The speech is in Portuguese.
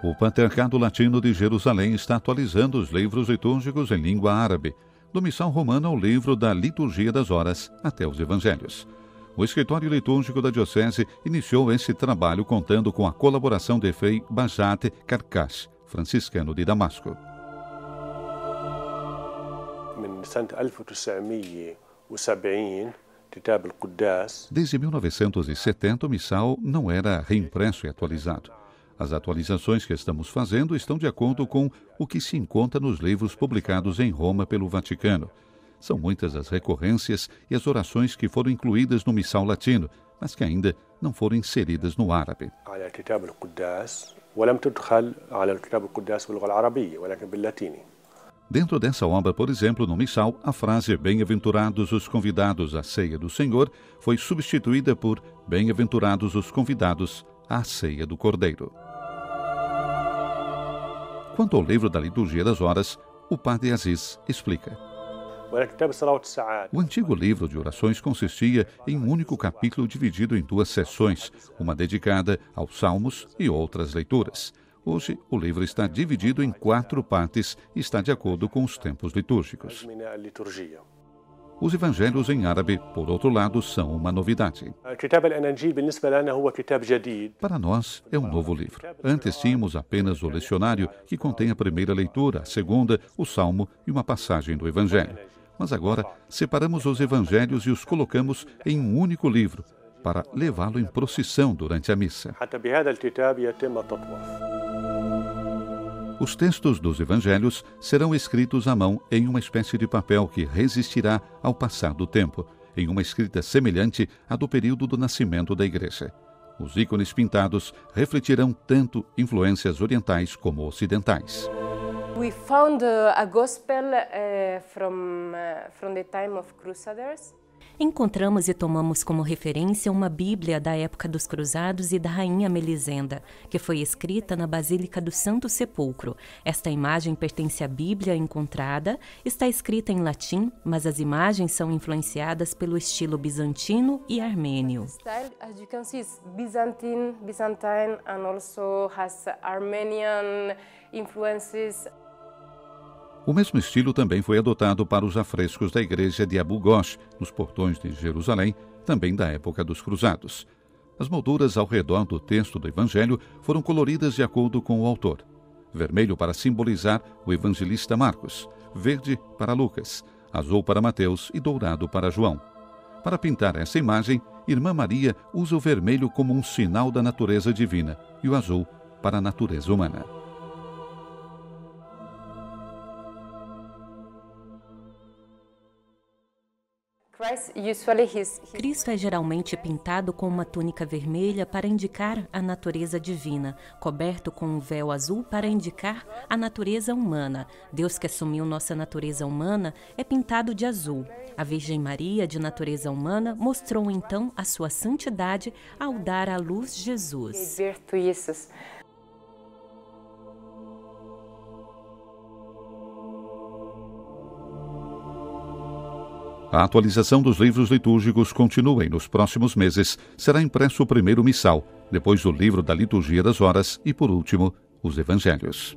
O Patriarcado Latino de Jerusalém está atualizando os livros litúrgicos em língua árabe, do Missal Romano ao livro da Liturgia das Horas até os Evangelhos. O escritório litúrgico da Diocese iniciou esse trabalho contando com a colaboração de Frei Bajat Karkash, franciscano de Damasco. Desde 1970, o missal não era reimpresso e atualizado. As atualizações que estamos fazendo estão de acordo com o que se encontra nos livros publicados em Roma pelo Vaticano. São muitas as recorrências e as orações que foram incluídas no missal latino, mas que ainda não foram inseridas no árabe. Dentro dessa obra, por exemplo, no missal, a frase Bem-aventurados os convidados à ceia do Senhor foi substituída por Bem-aventurados os convidados à ceia do Cordeiro. Quanto ao livro da Liturgia das Horas, o padre Aziz explica. O antigo livro de orações consistia em um único capítulo dividido em duas sessões, uma dedicada aos salmos e outras leituras. Hoje, o livro está dividido em quatro partes e está de acordo com os tempos litúrgicos. Os evangelhos em árabe, por outro lado, são uma novidade. Para nós, é um novo livro. Antes tínhamos apenas o lecionário, que contém a primeira leitura, a segunda, o salmo e uma passagem do evangelho. Mas agora, separamos os evangelhos e os colocamos em um único livro, para levá-lo em procissão durante a missa. Os textos dos evangelhos serão escritos à mão em uma espécie de papel que resistirá ao passar do tempo, em uma escrita semelhante à do período do nascimento da igreja. Os ícones pintados refletirão tanto influências orientais como ocidentais. We found a gospel uh, from uh, from the time of Crusaders encontramos e tomamos como referência uma Bíblia da época dos Cruzados e da Rainha Melisenda, que foi escrita na Basílica do Santo Sepulcro. Esta imagem pertence à Bíblia encontrada, está escrita em latim, mas as imagens são influenciadas pelo estilo bizantino e armênio. Byzantine, Byzantine and also has Armenian influences. O mesmo estilo também foi adotado para os afrescos da igreja de Abu Ghosh, nos portões de Jerusalém, também da época dos Cruzados. As molduras ao redor do texto do Evangelho foram coloridas de acordo com o autor. Vermelho para simbolizar o evangelista Marcos, verde para Lucas, azul para Mateus e dourado para João. Para pintar essa imagem, Irmã Maria usa o vermelho como um sinal da natureza divina e o azul para a natureza humana. Cristo é geralmente pintado com uma túnica vermelha para indicar a natureza divina, coberto com um véu azul para indicar a natureza humana. Deus que assumiu nossa natureza humana é pintado de azul. A Virgem Maria, de natureza humana, mostrou então a sua santidade ao dar à luz Jesus. A atualização dos livros litúrgicos continua e nos próximos meses será impresso o primeiro missal, depois o livro da Liturgia das Horas e, por último, os Evangelhos.